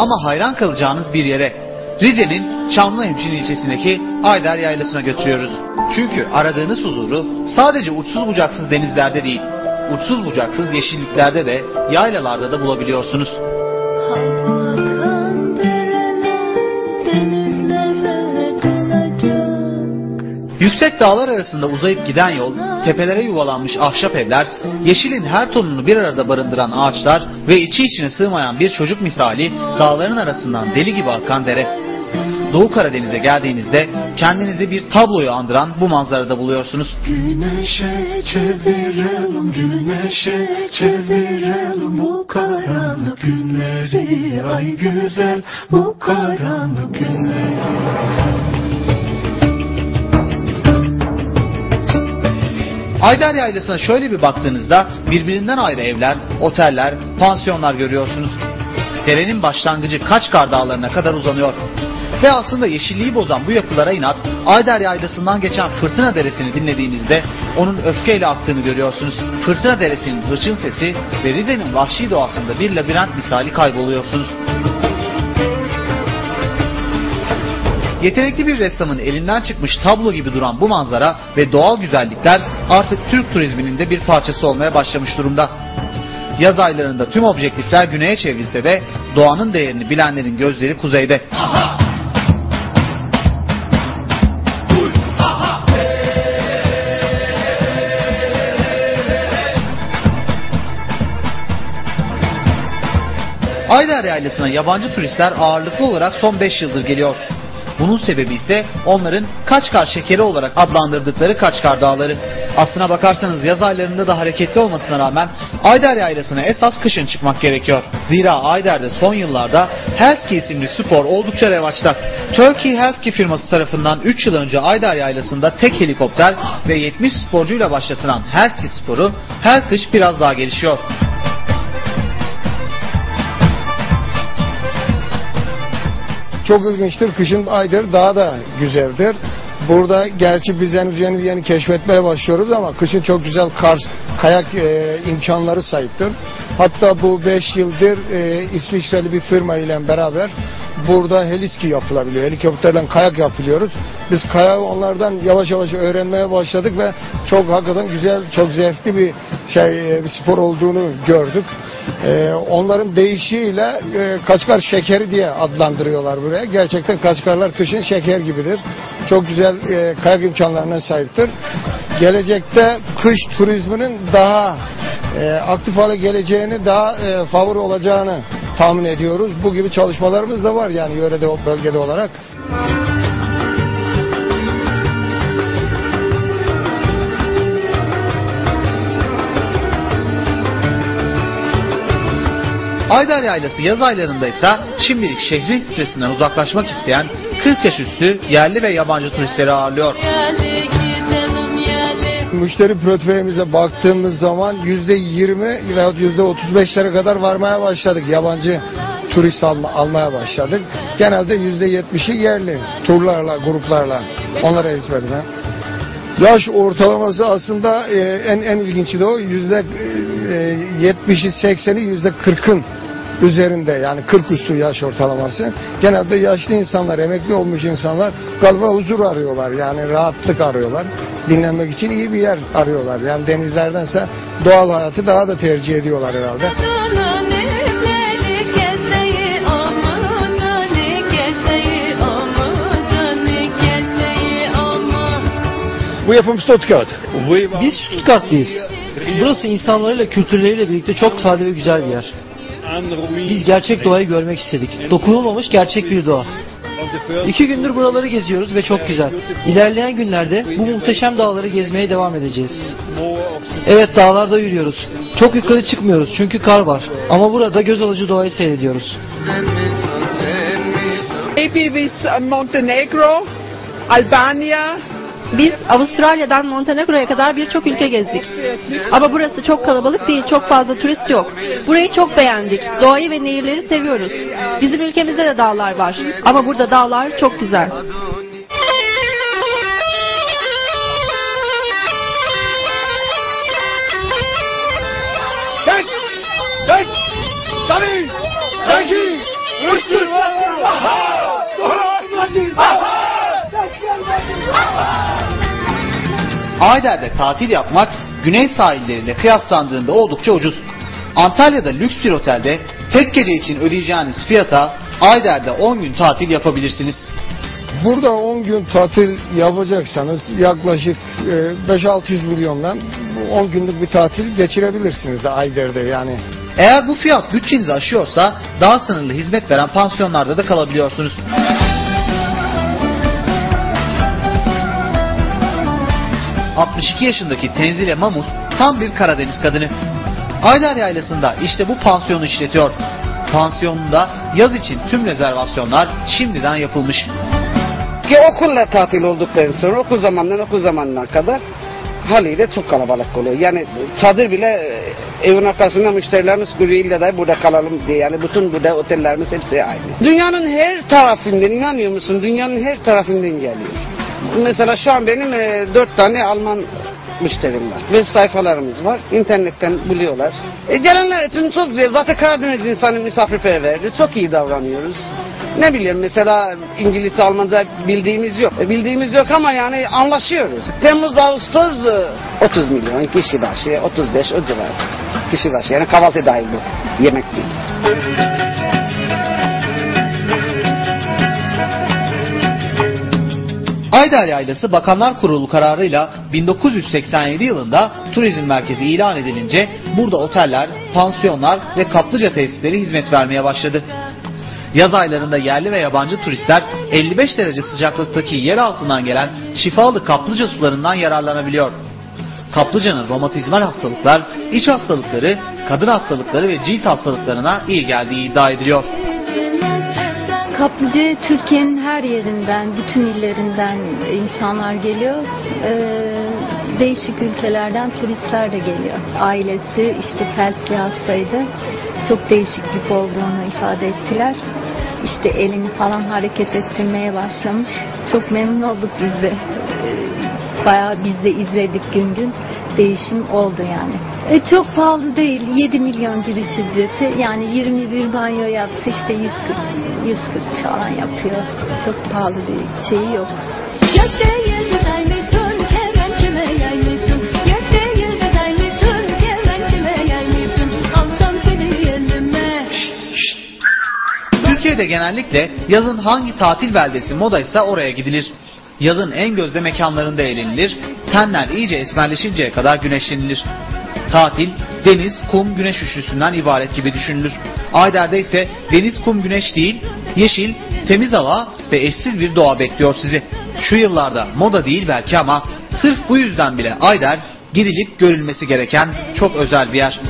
ama hayran kalacağınız bir yere. Rize'nin Çamlıhemşin ilçesindeki Ayder Yaylası'na götürüyoruz. Çünkü aradığınız huzuru sadece uçsuz bucaksız denizlerde değil, uçsuz bucaksız yeşilliklerde de, yaylalarda da bulabiliyorsunuz. Yüksek dağlar arasında uzayıp giden yol, tepelere yuvalanmış ahşap evler, yeşilin her tonunu bir arada barındıran ağaçlar ve içi içine sığmayan bir çocuk misali dağların arasından deli gibi akan dere. Doğu Karadeniz'e geldiğinizde kendinizi bir tabloyu andıran bu manzarada buluyorsunuz. Güneşe çevirelim, güneşe çevirelim bu karanlık günleri. Ay güzel bu karanlık günleri. Ayder Yaylası'na şöyle bir baktığınızda birbirinden ayrı evler, oteller, pansiyonlar görüyorsunuz. Derenin başlangıcı Kaçkar Dağları'na kadar uzanıyor. Ve aslında yeşilliği bozan bu yapılara inat Ayder Yaylası'ndan geçen Fırtına Deresi'ni dinlediğinizde onun öfkeyle aktığını görüyorsunuz. Fırtına Deresi'nin hırçın sesi ve Rize'nin vahşi doğasında bir labirent misali kayboluyorsunuz. Yetenekli bir ressamın elinden çıkmış tablo gibi duran bu manzara ve doğal güzellikler artık Türk turizminin de bir parçası olmaya başlamış durumda. Yaz aylarında tüm objektifler güneye çevrilse de doğanın değerini bilenlerin gözleri kuzeyde. Ayder Yaylası'na yabancı turistler ağırlıklı olarak son 5 yıldır geliyor. Bunun sebebi ise onların Kaçkar şekeri olarak adlandırdıkları Kaçkar Dağları. Aslına bakarsanız yaz aylarında da hareketli olmasına rağmen Ayder Yaylası'na esas kışın çıkmak gerekiyor. Zira Ayder'de son yıllarda Helski isimli spor oldukça revaçta. Turkey Helski firması tarafından 3 yıl önce Ayder Yaylası'nda tek helikopter ve 70 sporcuyla başlatılan Helski sporu her kış biraz daha gelişiyor. Çok ilginçtir. Kışın Ayder daha da güzeldir. Burada gerçi biz henüz yeni yeni keşfetmeye başlıyoruz ama kışın çok güzel kar, kayak e, imkanları sahiptir. Hatta bu 5 yıldır e, İsviçreli bir firma ile beraber burada heliski yapılabiliyor. Helikopterle kayak yapılıyoruz. Biz kayağı onlardan yavaş yavaş öğrenmeye başladık ve çok hakikaten güzel, çok zevkli bir şey e, bir spor olduğunu gördük. E, onların değişiğiyle e, Kaçkar şekeri diye adlandırıyorlar buraya. Gerçekten Kaçkarlar kışın şeker gibidir. Çok güzel e, kayak imkanlarına sahiptir. Gelecekte kış turizminin daha e, aktif hale geleceğini, daha e, favori olacağını tahmin ediyoruz. Bu gibi çalışmalarımız da var yani yörede, bölgede olarak. Ayder Yaylası yaz aylarında ise şimdilik şehrin stresinden uzaklaşmak isteyen 40 yaş üstü yerli ve yabancı turistleri ağırlıyor. Müşteri portföyümüze baktığımız zaman yüzde yirmi veya yüzde otuz beşlere kadar varmaya başladık. Yabancı turist alma, almaya başladık. Genelde yüzde yetmişi yerli turlarla, gruplarla onlara hizmet eden. Yaş ortalaması aslında e, en en ilginci de o yüzde e, yetmişi sekseni yüzde kırkın üzerinde yani 40 üstü yaş ortalaması. Genelde yaşlı insanlar, emekli olmuş insanlar galiba huzur arıyorlar yani rahatlık arıyorlar. Dinlenmek için iyi bir yer arıyorlar. Yani denizlerdense doğal hayatı daha da tercih ediyorlar herhalde. Biz Stuttgartlıyız. Burası insanlarıyla, kültürleriyle birlikte çok sade ve güzel bir yer. Biz gerçek doğayı görmek istedik. Dokunulmamış gerçek bir doğa. İki gündür buraları geziyoruz ve çok güzel. İlerleyen günlerde bu muhteşem dağları gezmeye devam edeceğiz. Evet dağlarda yürüyoruz. Çok yukarı çıkmıyoruz çünkü kar var. Ama burada göz alıcı doğayı seyrediyoruz. Maybe with Montenegro, Albania, biz Avustralya'dan Montenegro'ya kadar birçok ülke gezdik. Ama burası çok kalabalık değil, çok fazla turist yok. Burayı çok beğendik. Doğayı ve nehirleri seviyoruz. Bizim ülkemizde de dağlar var. Ama burada dağlar çok güzel. Tek! Tek! Tabii! Teki! Rüştü! Aha! Aha! Aha! Aha! Aha! Ayder'de tatil yapmak güney sahilleriyle kıyaslandığında oldukça ucuz. Antalya'da lüks bir otelde tek gece için ödeyeceğiniz fiyata Ayder'de 10 gün tatil yapabilirsiniz. Burada 10 gün tatil yapacaksanız yaklaşık e, 5-600 milyondan bu 10 günlük bir tatil geçirebilirsiniz Ayder'de yani. Eğer bu fiyat bütçenizi aşıyorsa daha sınırlı hizmet veren pansiyonlarda da kalabiliyorsunuz. ...62 yaşındaki Tenzile Mamus tam bir Karadeniz kadını. Ayder Yaylası'nda işte bu pansiyonu işletiyor. Pansiyonunda yaz için tüm rezervasyonlar şimdiden yapılmış. Ki okulla tatil olduktan sonra okul zamanından okul zamanına kadar haliyle çok kalabalık oluyor. Yani çadır bile e, evin arkasında müşterilerimiz illa da burada kalalım diye. Yani bütün burada otellerimiz hepsi aynı. Dünyanın her tarafından inanıyor musun? Dünyanın her tarafından geliyor. Mesela şu an benim e, dört tane Alman müşterim var. Web sayfalarımız var. İnternetten buluyorlar. E, gelenler için çok güzel. Zaten Karadeniz insanı misafirperverdir. Çok iyi davranıyoruz. Ne bileyim mesela İngilizce, Almanca bildiğimiz yok. E, bildiğimiz yok ama yani anlaşıyoruz. Temmuz, Ağustos e, 30 milyon kişi başı, 35 o civar. Kişi başı yani kahvaltı dahil bu. Yemek değil. Ayder Yaylası Bakanlar Kurulu kararıyla 1987 yılında turizm merkezi ilan edilince burada oteller, pansiyonlar ve kaplıca tesisleri hizmet vermeye başladı. Yaz aylarında yerli ve yabancı turistler 55 derece sıcaklıktaki yer altından gelen şifalı kaplıca sularından yararlanabiliyor. Kaplıcanın romatizmal hastalıklar, iç hastalıkları, kadın hastalıkları ve cilt hastalıklarına iyi geldiği iddia ediliyor. Kaplıca Türkiye'nin her yerinden, bütün illerinden insanlar geliyor. Ee, değişik ülkelerden turistler de geliyor. Ailesi işte felçli hastaydı. Çok değişiklik olduğunu ifade ettiler. İşte elini falan hareket ettirmeye başlamış. Çok memnun olduk biz de. Ee, Bayağı biz de izledik gün gün. Değişim oldu yani. E, çok pahalı değil. 7 milyon giriş ücreti. Yani 21 banyo yapsa işte 140, 140 falan yapıyor. Çok pahalı bir şeyi yok. Gökte yıldız aynısın, kemençime yaymışsın. Gökte yıldız aynısın, kemençime yaymışsın. Alsam seni elime. Türkiye'de genellikle yazın hangi tatil beldesi modaysa oraya gidilir. Yazın en gözde mekanlarında eğlenilir, tenler iyice esmerleşinceye kadar güneşlenilir. Tatil, deniz, kum, güneş üçlüsünden ibaret gibi düşünülür. Ayder'de ise deniz, kum, güneş değil, yeşil, temiz hava ve eşsiz bir doğa bekliyor sizi. Şu yıllarda moda değil belki ama sırf bu yüzden bile Ayder gidilip görülmesi gereken çok özel bir yer.